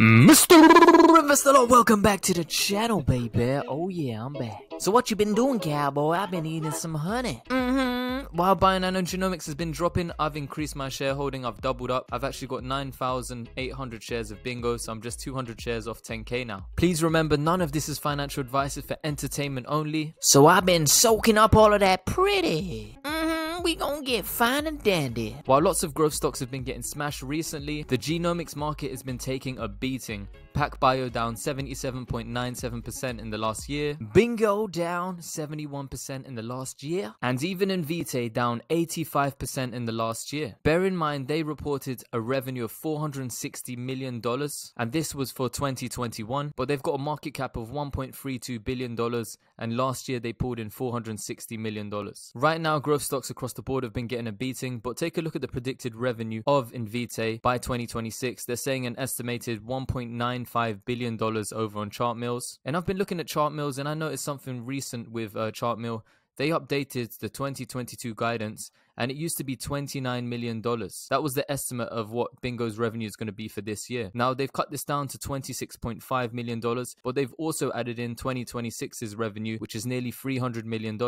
Mr. Investor, welcome back to the channel, baby. Oh yeah, I'm back. So what you been doing, cowboy? I've been eating some honey. Mm-hmm. While Bionano Genomics has been dropping, I've increased my shareholding. I've doubled up. I've actually got 9,800 shares of Bingo, so I'm just 200 shares off 10k now. Please remember, none of this is financial advice. It's for entertainment only. So I've been soaking up all of that pretty. Mm-hmm we gonna get fine and dandy. While lots of growth stocks have been getting smashed recently, the genomics market has been taking a beating. PacBio down 77.97% in the last year, Bingo down 71% in the last year, and even Invitae down 85% in the last year. Bear in mind they reported a revenue of $460 million, and this was for 2021, but they've got a market cap of $1.32 billion, and last year they pulled in $460 million. Right now, growth stocks across the board have been getting a beating, but take a look at the predicted revenue of Invitae by 2026. They're saying an estimated $1.95 billion over on Chartmills. And I've been looking at Chartmills and I noticed something recent with uh, Chartmill. They updated the 2022 guidance and it used to be $29 million. That was the estimate of what Bingo's revenue is going to be for this year. Now they've cut this down to $26.5 million, but they've also added in 2026's revenue, which is nearly $300 million.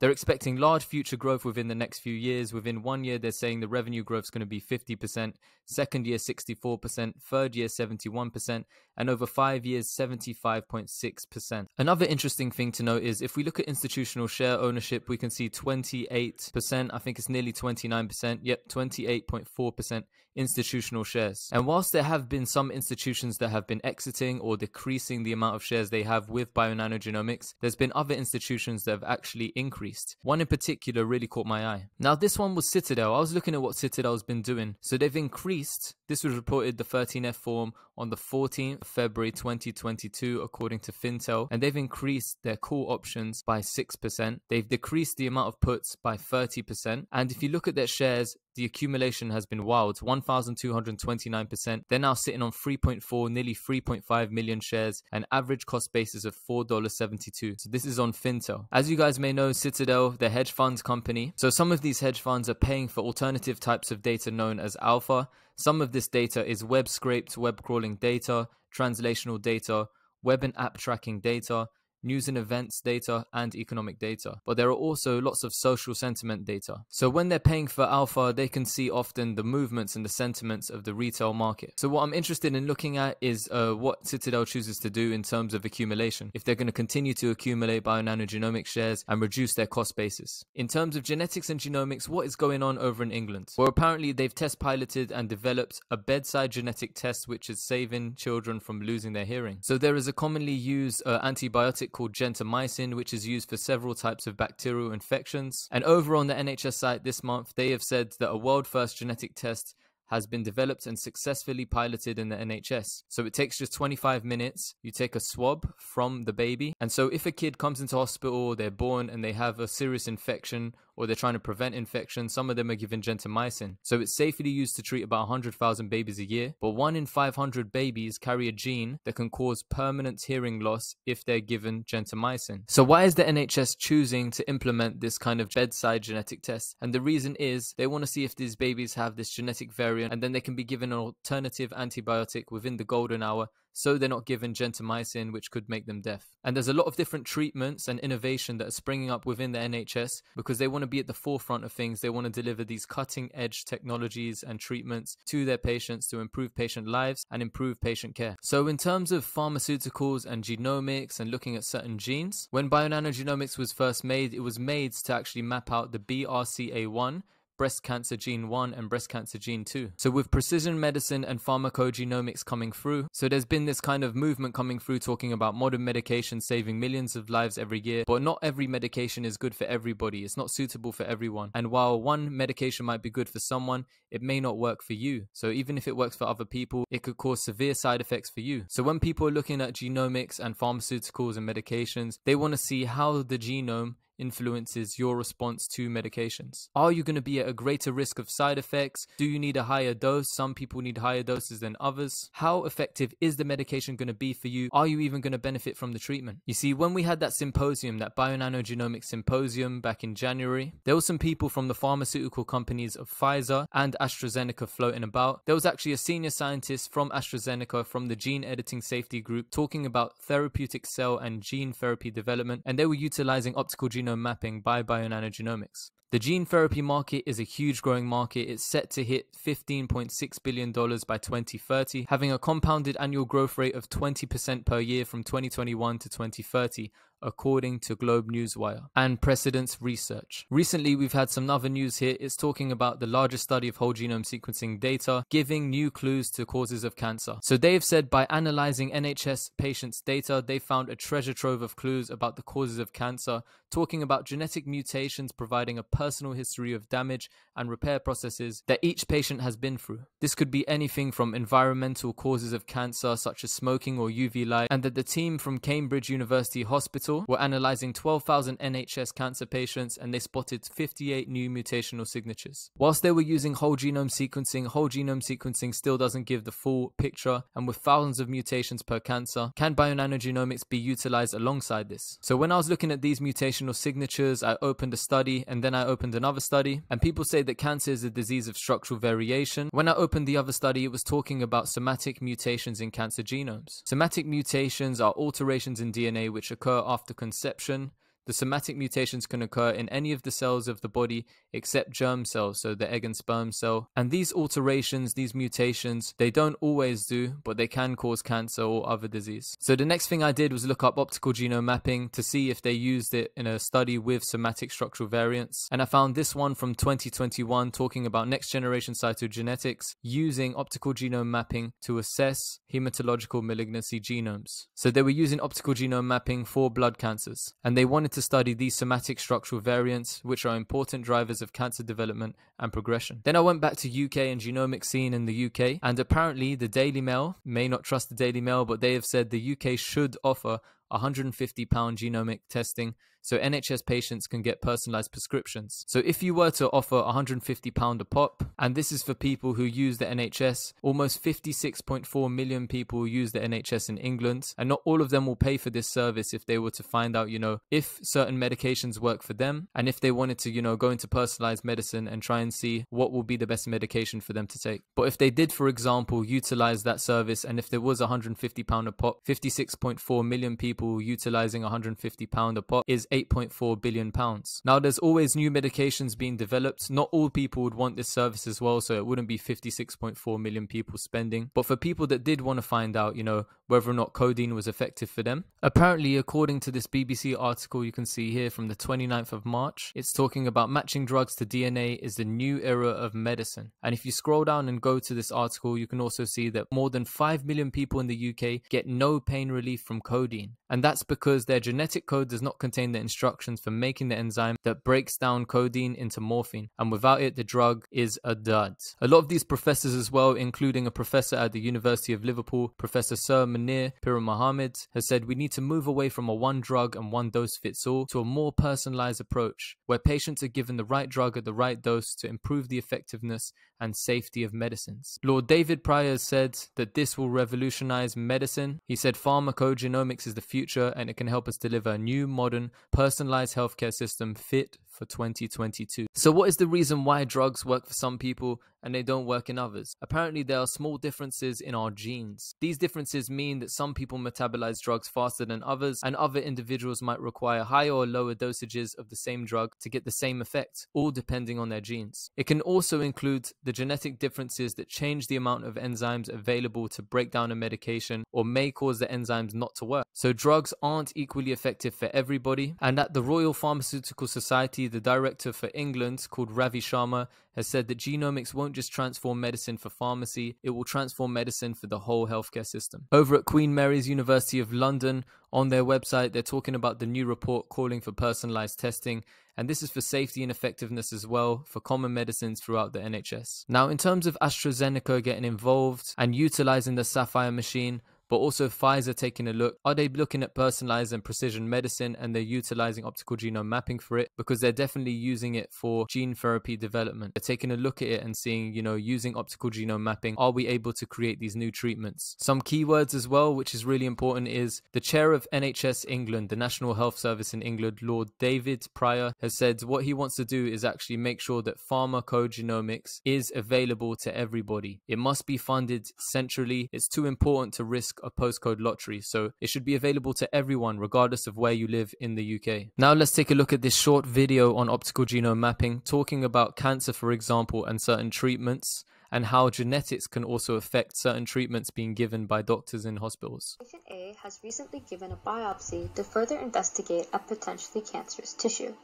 They're expecting large future growth within the next few years. Within one year, they're saying the revenue growth is going to be 50%, second year 64%, third year 71%, and over five years 75.6%. Another interesting thing to note is if we look at institutional share ownership, we can see 28%. I think it's nearly nearly 29%, yep, 28.4% institutional shares. And whilst there have been some institutions that have been exiting or decreasing the amount of shares they have with Bionanogenomics, there's been other institutions that have actually increased. One in particular really caught my eye. Now, this one was Citadel. I was looking at what Citadel's been doing. So they've increased, this was reported the 13F form on the 14th February 2022, according to Fintel, and they've increased their call options by 6%. They've decreased the amount of puts by 30%. And if you look at their shares, the accumulation has been wild. 1229% they're now sitting on 3.4 nearly 3.5 million shares an average cost basis of $4.72 so this is on fintel. As you guys may know citadel the hedge funds company. So some of these hedge funds are paying for alternative types of data known as alpha. Some of this data is web scraped web crawling data translational data web and app tracking data news and events data, and economic data. But there are also lots of social sentiment data. So when they're paying for alpha, they can see often the movements and the sentiments of the retail market. So what I'm interested in looking at is uh, what Citadel chooses to do in terms of accumulation. If they're going to continue to accumulate bionanogenomic shares and reduce their cost basis. In terms of genetics and genomics, what is going on over in England? Well, apparently they've test piloted and developed a bedside genetic test which is saving children from losing their hearing. So there is a commonly used uh, antibiotic called gentamicin, which is used for several types of bacterial infections. And over on the NHS site this month, they have said that a world first genetic test has been developed and successfully piloted in the NHS. So it takes just 25 minutes. You take a swab from the baby. And so if a kid comes into hospital, they're born and they have a serious infection or they're trying to prevent infection, some of them are given gentamicin. So it's safely used to treat about 100,000 babies a year, but 1 in 500 babies carry a gene that can cause permanent hearing loss if they're given gentamicin. So why is the NHS choosing to implement this kind of bedside genetic test? And the reason is they want to see if these babies have this genetic variant and then they can be given an alternative antibiotic within the golden hour so they're not given gentamicin, which could make them deaf. And there's a lot of different treatments and innovation that are springing up within the NHS because they want to be at the forefront of things. They want to deliver these cutting edge technologies and treatments to their patients to improve patient lives and improve patient care. So, in terms of pharmaceuticals and genomics and looking at certain genes, when Bionanogenomics was first made, it was made to actually map out the BRCA1 breast cancer gene 1 and breast cancer gene 2. So with precision medicine and pharmacogenomics coming through, so there's been this kind of movement coming through talking about modern medication saving millions of lives every year, but not every medication is good for everybody. It's not suitable for everyone. And while one medication might be good for someone, it may not work for you. So even if it works for other people, it could cause severe side effects for you. So when people are looking at genomics and pharmaceuticals and medications, they want to see how the genome influences your response to medications. Are you going to be at a greater risk of side effects? Do you need a higher dose? Some people need higher doses than others. How effective is the medication going to be for you? Are you even going to benefit from the treatment? You see, when we had that symposium, that Bionanogenomics symposium back in January, there were some people from the pharmaceutical companies of Pfizer and AstraZeneca floating about. There was actually a senior scientist from AstraZeneca from the gene editing safety group talking about therapeutic cell and gene therapy development, and they were utilizing optical genome mapping by Bionanogenomics. The gene therapy market is a huge growing market. It's set to hit $15.6 billion by 2030, having a compounded annual growth rate of 20% per year from 2021 to 2030, according to Globe Newswire and Precedence Research. Recently, we've had some other news here. It's talking about the largest study of whole genome sequencing data, giving new clues to causes of cancer. So they've said by analyzing NHS patients' data, they found a treasure trove of clues about the causes of cancer, talking about genetic mutations providing a personal history of damage and repair processes that each patient has been through. This could be anything from environmental causes of cancer, such as smoking or UV light, and that the team from Cambridge University Hospital Hospital were analyzing 12,000 NHS cancer patients and they spotted 58 new mutational signatures. Whilst they were using whole genome sequencing, whole genome sequencing still doesn't give the full picture, and with thousands of mutations per cancer, can bionanogenomics be utilized alongside this? So when I was looking at these mutational signatures, I opened a study and then I opened another study, and people say that cancer is a disease of structural variation. When I opened the other study, it was talking about somatic mutations in cancer genomes. Somatic mutations are alterations in DNA which occur after after conception the somatic mutations can occur in any of the cells of the body except germ cells, so the egg and sperm cell. And these alterations, these mutations, they don't always do, but they can cause cancer or other disease. So the next thing I did was look up optical genome mapping to see if they used it in a study with somatic structural variants. And I found this one from 2021 talking about next generation cytogenetics using optical genome mapping to assess hematological malignancy genomes. So they were using optical genome mapping for blood cancers and they wanted to study these somatic structural variants, which are important drivers of cancer development and progression. Then I went back to UK and genomic scene in the UK, and apparently the Daily Mail may not trust the Daily Mail, but they have said the UK should offer 150 pound genomic testing so NHS patients can get personalized prescriptions. So if you were to offer 150 pound a pop and this is for people who use the NHS, almost 56.4 million people use the NHS in England and not all of them will pay for this service if they were to find out, you know, if certain medications work for them and if they wanted to, you know, go into personalized medicine and try and see what will be the best medication for them to take. But if they did for example utilize that service and if there was 150 pound a pop, 56.4 million people utilizing 150 pound a pop is 8.4 billion pounds. Now there's always new medications being developed. Not all people would want this service as well, so it wouldn't be 56.4 million people spending. But for people that did want to find out, you know, whether or not codeine was effective for them, apparently according to this BBC article you can see here from the 29th of March, it's talking about matching drugs to DNA is the new era of medicine. And if you scroll down and go to this article, you can also see that more than 5 million people in the UK get no pain relief from codeine. And that's because their genetic code does not contain the instructions for making the enzyme that breaks down codeine into morphine, and without it, the drug is a dud. A lot of these professors, as well, including a professor at the University of Liverpool, Professor Sir Munir Pirmohamed, has said we need to move away from a one drug and one dose fits all to a more personalized approach where patients are given the right drug at the right dose to improve the effectiveness and safety of medicines. Lord David Prior said that this will revolutionize medicine. He said pharmacogenomics is the future and it can help us deliver a new, modern, personalized healthcare system fit for 2022. So, what is the reason why drugs work for some people and they don't work in others? Apparently, there are small differences in our genes. These differences mean that some people metabolize drugs faster than others, and other individuals might require higher or lower dosages of the same drug to get the same effect, all depending on their genes. It can also include the genetic differences that change the amount of enzymes available to break down a medication or may cause the enzymes not to work. So, drugs aren't equally effective for everybody, and at the Royal Pharmaceutical Society, the director for England, called Ravi Sharma, has said that genomics won't just transform medicine for pharmacy, it will transform medicine for the whole healthcare system. Over at Queen Mary's University of London, on their website, they're talking about the new report calling for personalized testing, and this is for safety and effectiveness as well for common medicines throughout the NHS. Now, in terms of AstraZeneca getting involved and utilizing the Saphyr machine, but also Pfizer taking a look. Are they looking at personalized and precision medicine and they're utilizing optical genome mapping for it? Because they're definitely using it for gene therapy development. They're taking a look at it and seeing, you know, using optical genome mapping, are we able to create these new treatments? Some keywords as well, which is really important, is the chair of NHS England, the National Health Service in England, Lord David Prior, has said what he wants to do is actually make sure that pharmacogenomics is available to everybody. It must be funded centrally. It's too important to risk a postcode lottery, so it should be available to everyone, regardless of where you live in the UK. Now, let's take a look at this short video on optical genome mapping, talking about cancer, for example, and certain treatments and how genetics can also affect certain treatments being given by doctors in hospitals. Patient A has recently given a biopsy to further investigate a potentially cancerous tissue.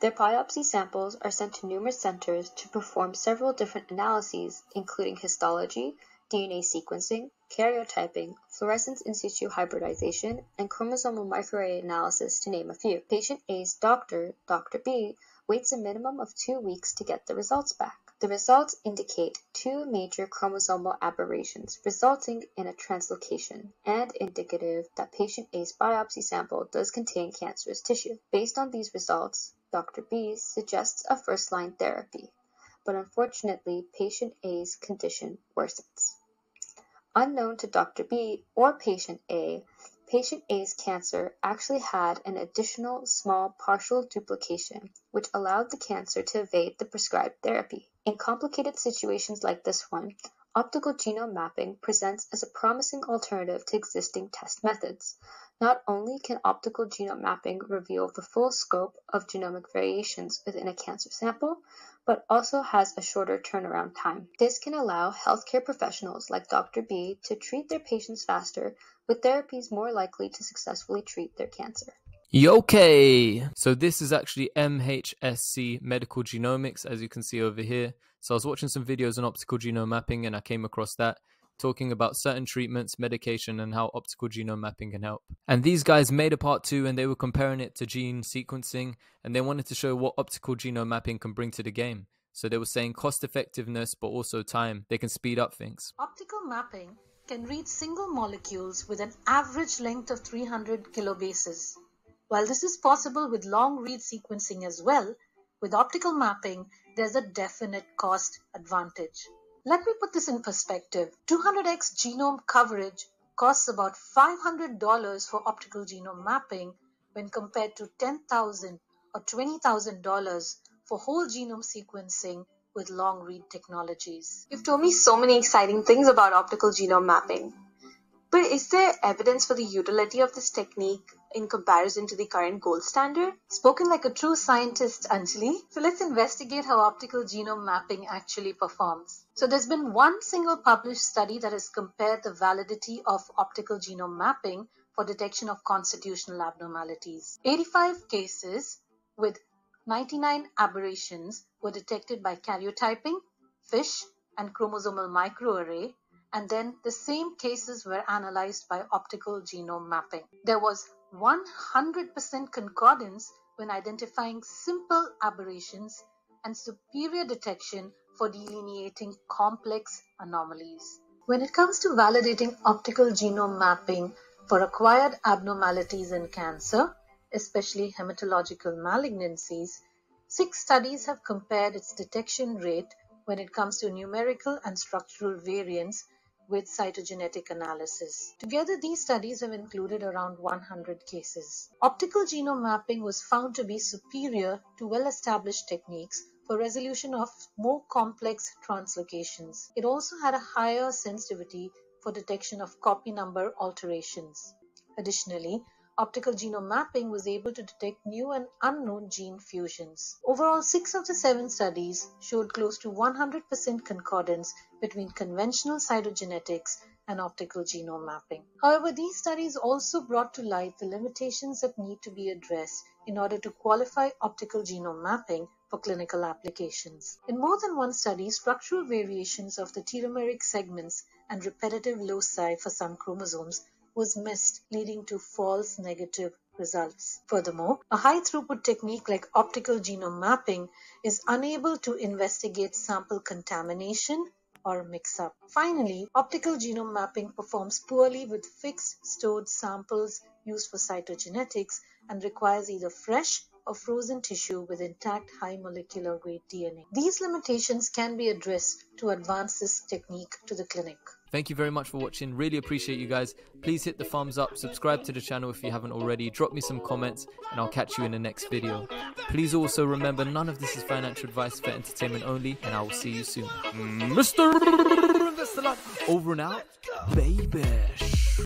Their biopsy samples are sent to numerous centers to perform several different analyses, including histology, DNA sequencing, karyotyping, fluorescence in situ hybridization, and chromosomal microarray analysis, to name a few. Patient A's doctor, Dr. B, waits a minimum of two weeks to get the results back. The results indicate two major chromosomal aberrations resulting in a translocation and indicative that patient A's biopsy sample does contain cancerous tissue. Based on these results, Dr. B suggests a first-line therapy, but unfortunately patient A's condition worsens. Unknown to Dr. B or patient A, patient A's cancer actually had an additional small partial duplication which allowed the cancer to evade the prescribed therapy. In complicated situations like this one, optical genome mapping presents as a promising alternative to existing test methods. Not only can optical genome mapping reveal the full scope of genomic variations within a cancer sample, but also has a shorter turnaround time. This can allow healthcare professionals like Dr. B to treat their patients faster with therapies more likely to successfully treat their cancer. Okay, so this is actually MHSC Medical Genomics, as you can see over here. So I was watching some videos on optical genome mapping and I came across that talking about certain treatments, medication, and how optical genome mapping can help. And these guys made a part two and they were comparing it to gene sequencing and they wanted to show what optical genome mapping can bring to the game. So they were saying cost effectiveness, but also time. They can speed up things. Optical mapping can read single molecules with an average length of 300 kilobases. While this is possible with long read sequencing as well, with optical mapping, there's a definite cost advantage. Let me put this in perspective. 200x genome coverage costs about $500 for optical genome mapping when compared to 10,000 or $20,000 for whole genome sequencing with long read technologies. You've told me so many exciting things about optical genome mapping. But is there evidence for the utility of this technique in comparison to the current gold standard? Spoken like a true scientist, Anjali. So let's investigate how optical genome mapping actually performs. So there's been one single published study that has compared the validity of optical genome mapping for detection of constitutional abnormalities. 85 cases with 99 aberrations were detected by karyotyping, FISH, and chromosomal microarray and then the same cases were analyzed by optical genome mapping. There was 100% concordance when identifying simple aberrations and superior detection for delineating complex anomalies. When it comes to validating optical genome mapping for acquired abnormalities in cancer, especially hematological malignancies, six studies have compared its detection rate when it comes to numerical and structural variants with cytogenetic analysis. Together, these studies have included around 100 cases. Optical genome mapping was found to be superior to well-established techniques for resolution of more complex translocations. It also had a higher sensitivity for detection of copy number alterations. Additionally, optical genome mapping was able to detect new and unknown gene fusions. Overall, six of the seven studies showed close to 100% concordance between conventional cytogenetics and optical genome mapping. However, these studies also brought to light the limitations that need to be addressed in order to qualify optical genome mapping for clinical applications. In more than one study, structural variations of the telomeric segments and repetitive loci for some chromosomes was missed, leading to false negative results. Furthermore, a high throughput technique like optical genome mapping is unable to investigate sample contamination or mix up. Finally, optical genome mapping performs poorly with fixed stored samples used for cytogenetics and requires either fresh or frozen tissue with intact high molecular weight DNA. These limitations can be addressed to advance this technique to the clinic. Thank you very much for watching. Really appreciate you guys. Please hit the thumbs up, subscribe to the channel if you haven't already, drop me some comments, and I'll catch you in the next video. Please also remember none of this is financial advice for entertainment only, and I will see you soon. Mr. Over and out, baby.